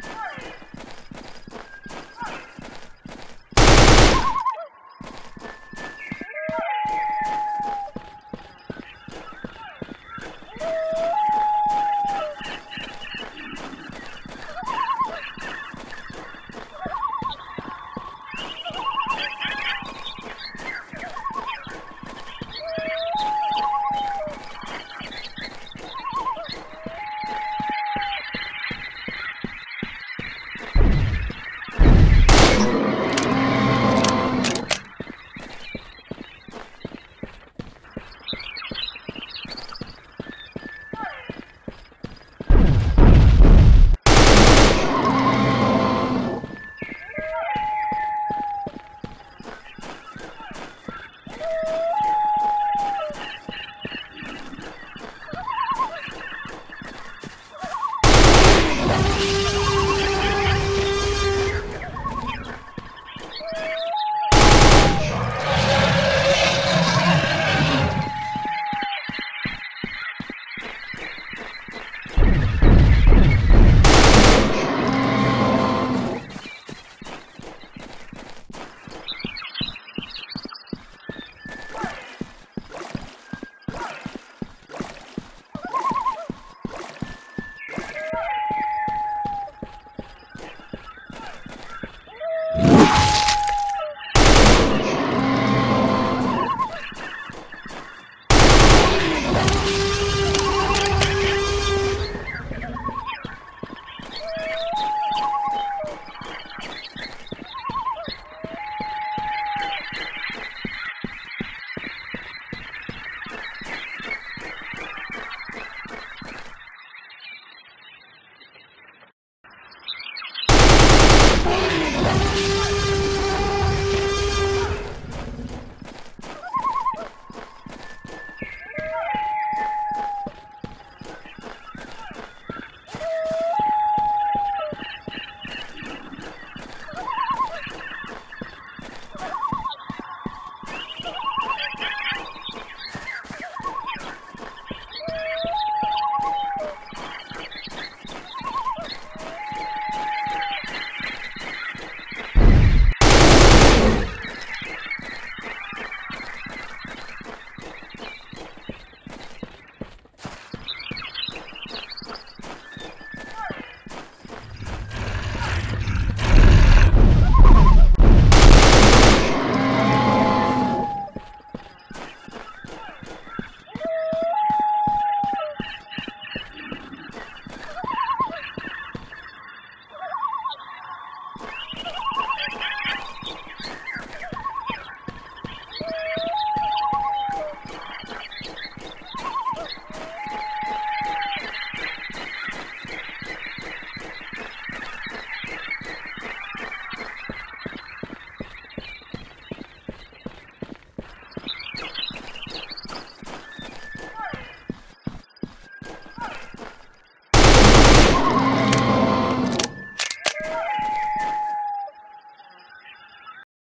Oh,